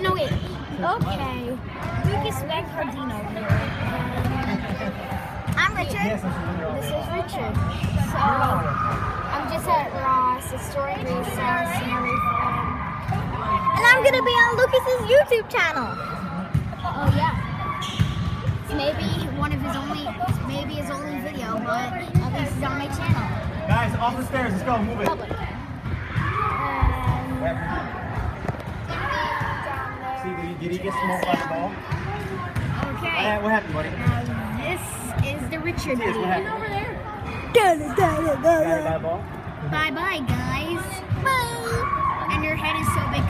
wait, no, wait. Okay. Lucas Cardino here. I'm Richard. This is Richard. So, I'm just at Ross, a story recess. And I'm gonna be on Lucas's YouTube channel. Oh, yeah. It's maybe one of his only, maybe his only video, but at least it's on my channel. Guys, off the stairs. Let's go. Move it. Public. Did he, get smoked by the ball? okay. Uh, what happened, buddy? Now this is the Richard Cheers, what happened? Da, da, da, da, Got hit by the ball? Bye bye, guys. Bye. And your head is so big